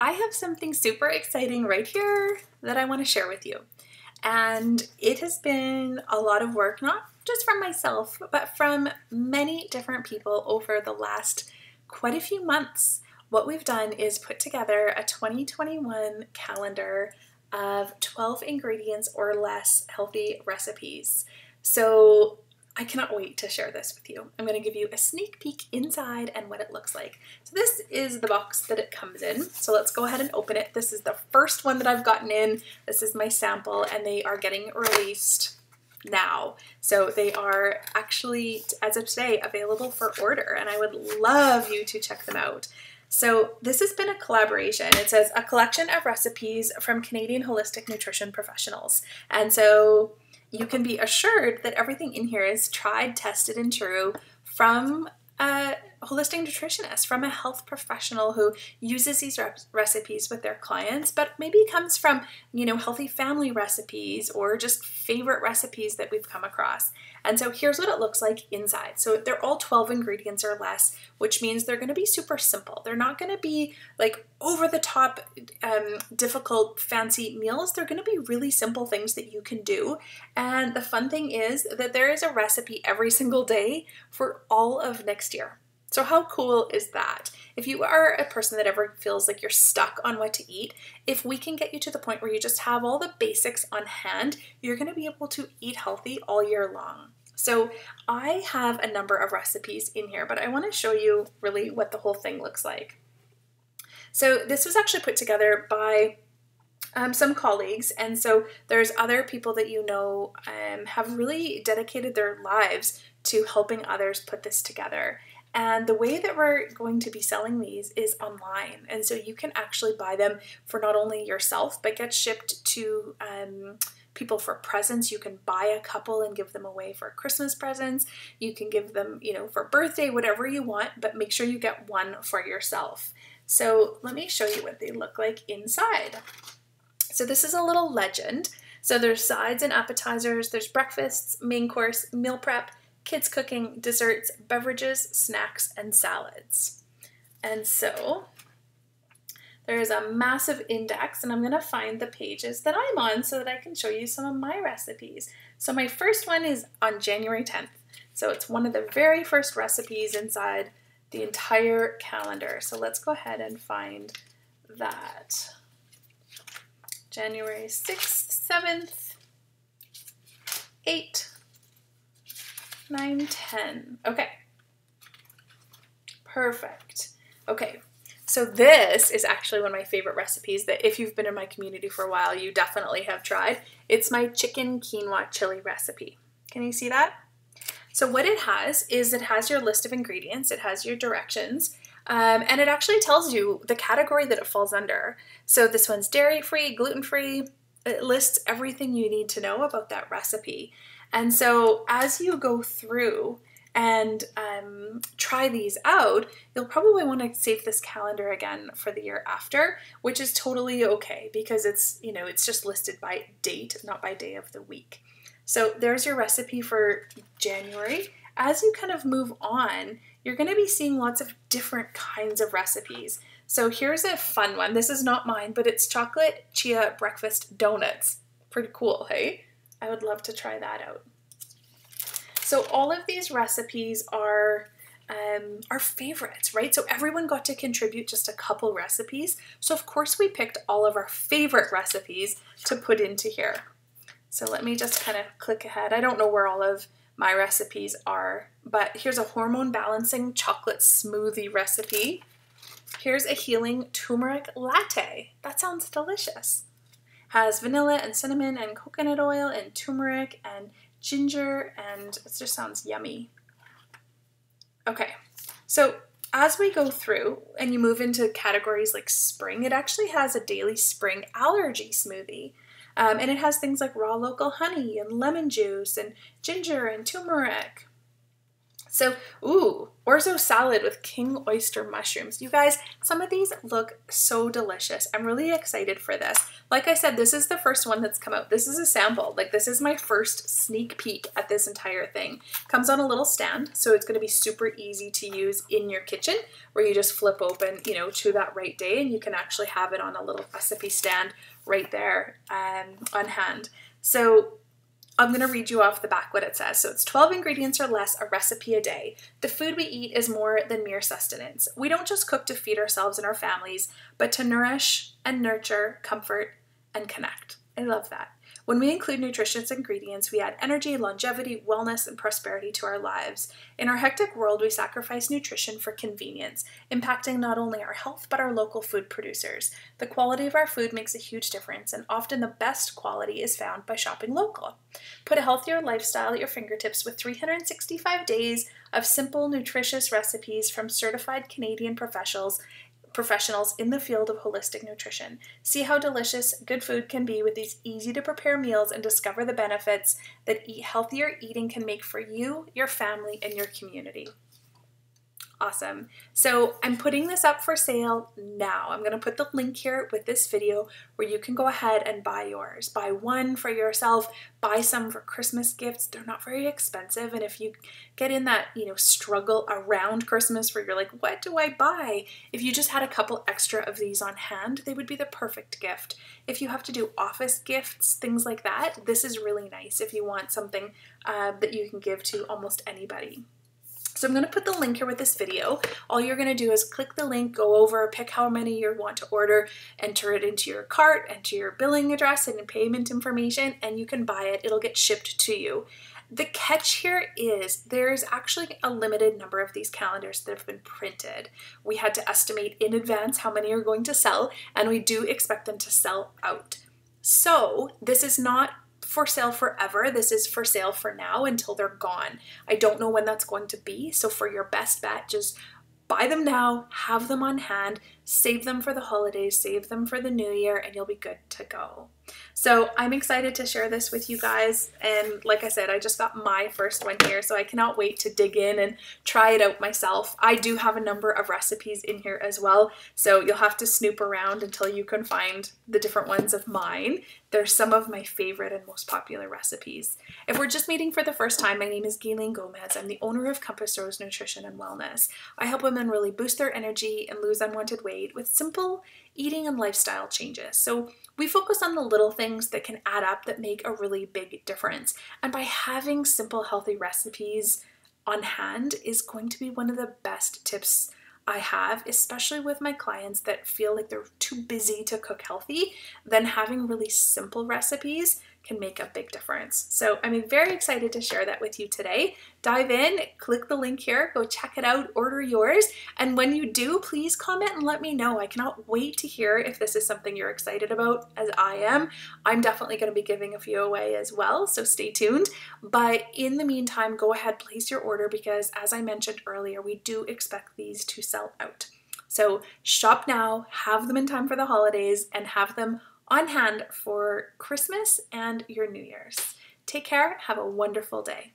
I have something super exciting right here that I want to share with you. And it has been a lot of work, not just from myself, but from many different people over the last quite a few months. What we've done is put together a 2021 calendar of 12 ingredients or less healthy recipes. So I cannot wait to share this with you. I'm going to give you a sneak peek inside and what it looks like. So this is the box that it comes in. So let's go ahead and open it. This is the first one that I've gotten in. This is my sample and they are getting released now. So they are actually, as of today, available for order and I would love you to check them out. So this has been a collaboration. It says a collection of recipes from Canadian holistic nutrition professionals. And so you can be assured that everything in here is tried, tested, and true from a holistic nutritionist, from a health professional who uses these recipes with their clients, but maybe comes from, you know, healthy family recipes or just favorite recipes that we've come across. And so here's what it looks like inside. So they're all 12 ingredients or less, which means they're going to be super simple. They're not going to be like over the top, um, difficult, fancy meals. They're going to be really simple things that you can do. And the fun thing is that there is a recipe every single day for all of next year. So, how cool is that? If you are a person that ever feels like you're stuck on what to eat, if we can get you to the point where you just have all the basics on hand, you're going to be able to eat healthy all year long. So, I have a number of recipes in here, but I want to show you really what the whole thing looks like. So, this was actually put together by um, some colleagues, and so there's other people that you know um, have really dedicated their lives to helping others put this together. And the way that we're going to be selling these is online. And so you can actually buy them for not only yourself, but get shipped to um, people for presents. You can buy a couple and give them away for Christmas presents. You can give them, you know, for birthday, whatever you want, but make sure you get one for yourself. So let me show you what they look like inside. So this is a little legend. So there's sides and appetizers, there's breakfasts, main course, meal prep, kids cooking, desserts, beverages, snacks, and salads. And so there is a massive index, and I'm going to find the pages that I'm on so that I can show you some of my recipes. So my first one is on January 10th. So it's one of the very first recipes inside the entire calendar. So let's go ahead and find that. January 6th, 7th, 8th, 9, 10. Okay. Perfect. Okay. So this is actually one of my favorite recipes that if you've been in my community for a while, you definitely have tried. It's my chicken quinoa chili recipe. Can you see that? So what it has is it has your list of ingredients, it has your directions, um, and it actually tells you the category that it falls under. So this one's dairy-free, gluten-free. It lists everything you need to know about that recipe. And so as you go through and um, try these out, you'll probably want to save this calendar again for the year after, which is totally okay because it's, you know, it's just listed by date, not by day of the week. So there's your recipe for January. As you kind of move on, you're going to be seeing lots of different kinds of recipes. So here's a fun one. This is not mine, but it's chocolate chia breakfast donuts. Pretty cool, hey? I would love to try that out. So all of these recipes are um, our favorites, right? So everyone got to contribute just a couple recipes. So of course we picked all of our favorite recipes to put into here. So let me just kind of click ahead. I don't know where all of my recipes are, but here's a hormone balancing chocolate smoothie recipe. Here's a healing turmeric latte. That sounds delicious has vanilla and cinnamon and coconut oil and turmeric and ginger and it just sounds yummy. Okay, so as we go through and you move into categories like spring, it actually has a daily spring allergy smoothie. Um, and it has things like raw local honey and lemon juice and ginger and turmeric. So, ooh, orzo salad with king oyster mushrooms. You guys, some of these look so delicious. I'm really excited for this. Like I said, this is the first one that's come out. This is a sample. Like this is my first sneak peek at this entire thing. Comes on a little stand, so it's gonna be super easy to use in your kitchen where you just flip open, you know, to that right day and you can actually have it on a little recipe stand right there um, on hand. So I'm going to read you off the back what it says. So it's 12 ingredients or less, a recipe a day. The food we eat is more than mere sustenance. We don't just cook to feed ourselves and our families, but to nourish and nurture, comfort, and connect. I love that. When we include nutritious ingredients, we add energy, longevity, wellness, and prosperity to our lives. In our hectic world, we sacrifice nutrition for convenience, impacting not only our health but our local food producers. The quality of our food makes a huge difference, and often the best quality is found by shopping local. Put a healthier lifestyle at your fingertips with 365 days of simple, nutritious recipes from certified Canadian professionals professionals in the field of holistic nutrition. See how delicious good food can be with these easy to prepare meals and discover the benefits that eat healthier eating can make for you, your family, and your community. Awesome. So I'm putting this up for sale now. I'm going to put the link here with this video where you can go ahead and buy yours. Buy one for yourself, buy some for Christmas gifts. They're not very expensive. And if you get in that, you know, struggle around Christmas where you're like, what do I buy? If you just had a couple extra of these on hand, they would be the perfect gift. If you have to do office gifts, things like that, this is really nice if you want something uh, that you can give to almost anybody. So I'm going to put the link here with this video. All you're going to do is click the link, go over, pick how many you want to order, enter it into your cart, enter your billing address and payment information, and you can buy it. It'll get shipped to you. The catch here is there's actually a limited number of these calendars that have been printed. We had to estimate in advance how many are going to sell, and we do expect them to sell out. So this is not for sale forever. This is for sale for now until they're gone. I don't know when that's going to be. So for your best bet, just buy them now, have them on hand, save them for the holidays, save them for the new year, and you'll be good to go. So I'm excited to share this with you guys. And like I said, I just got my first one here, so I cannot wait to dig in and try it out myself. I do have a number of recipes in here as well, so you'll have to snoop around until you can find the different ones of mine. They're some of my favorite and most popular recipes. If we're just meeting for the first time, my name is Gaylene Gomez. I'm the owner of Compass Rose Nutrition and Wellness. I help women really boost their energy and lose unwanted weight with simple eating and lifestyle changes. So we focus on the little things that can add up that make a really big difference. And by having simple, healthy recipes on hand is going to be one of the best tips I have, especially with my clients that feel like they're too busy to cook healthy, then having really simple recipes can make a big difference. So I'm very excited to share that with you today. Dive in, click the link here, go check it out, order yours. And when you do, please comment and let me know. I cannot wait to hear if this is something you're excited about as I am. I'm definitely going to be giving a few away as well, so stay tuned. But in the meantime, go ahead, place your order because as I mentioned earlier, we do expect these to sell out. So shop now, have them in time for the holidays, and have them on hand for Christmas and your New Year's. Take care. Have a wonderful day.